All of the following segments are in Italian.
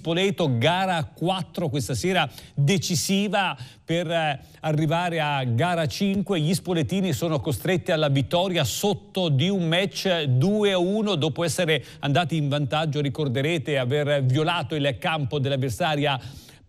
Spoleto, gara 4 questa sera decisiva per eh, arrivare a gara 5. Gli spoletini sono costretti alla vittoria sotto di un match 2-1 dopo essere andati in vantaggio, ricorderete, aver violato il campo dell'avversaria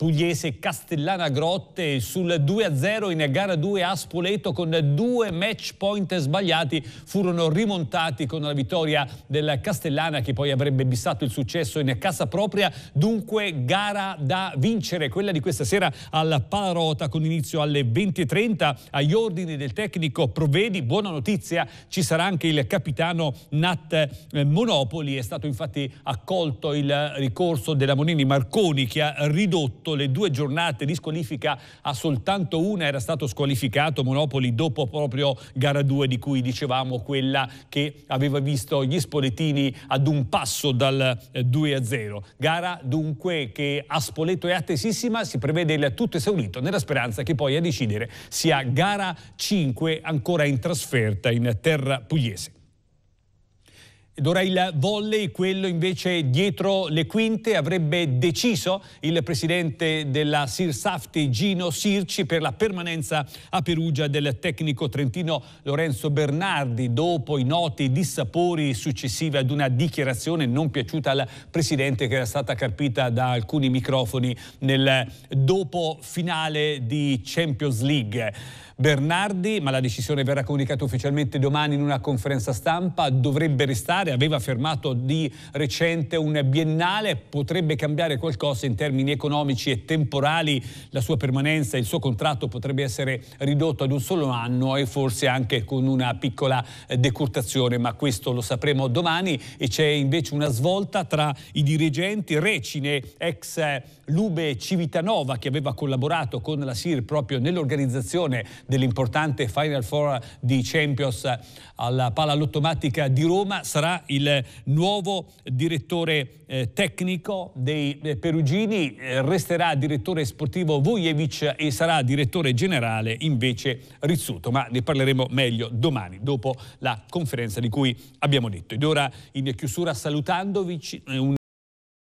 pugliese Castellana Grotte sul 2-0 in gara 2 a Spoleto con due match point sbagliati furono rimontati con la vittoria del Castellana che poi avrebbe bissato il successo in casa propria. Dunque gara da vincere quella di questa sera al Palarota con inizio alle 20.30 agli ordini del tecnico Provedi buona notizia ci sarà anche il capitano Nat Monopoli. È stato infatti accolto il ricorso della Monini Marconi che ha ridotto fatto le due giornate di squalifica a soltanto una, era stato squalificato Monopoli dopo proprio gara 2 di cui dicevamo quella che aveva visto gli spoletini ad un passo dal 2-0. Eh, gara dunque che a Spoleto è attesissima, si prevede il tutto esaurito nella speranza che poi a decidere sia gara 5 ancora in trasferta in terra pugliese. Ed ora il volley, quello invece dietro le quinte, avrebbe deciso il presidente della Sir Safti Gino Sirci per la permanenza a Perugia del tecnico trentino Lorenzo Bernardi dopo i noti dissapori successivi ad una dichiarazione non piaciuta al presidente che era stata carpita da alcuni microfoni nel dopo finale di Champions League. Bernardi, ma la decisione verrà comunicata ufficialmente domani in una conferenza stampa, dovrebbe restare, aveva fermato di recente un biennale, potrebbe cambiare qualcosa in termini economici e temporali, la sua permanenza, il suo contratto potrebbe essere ridotto ad un solo anno e forse anche con una piccola eh, decurtazione, ma questo lo sapremo domani. E c'è invece una svolta tra i dirigenti, Recine, ex eh, Lube Civitanova che aveva collaborato con la SIR proprio nell'organizzazione dell'importante Final Four di Champions alla Pala Lottomatica di Roma, il nuovo direttore eh, tecnico dei eh, Perugini, eh, resterà direttore sportivo Vujevic e sarà direttore generale invece Rizzuto, ma ne parleremo meglio domani dopo la conferenza di cui abbiamo detto. Ed ora in chiusura salutandovi un